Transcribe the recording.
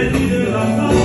perdido en la sala.